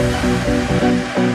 Música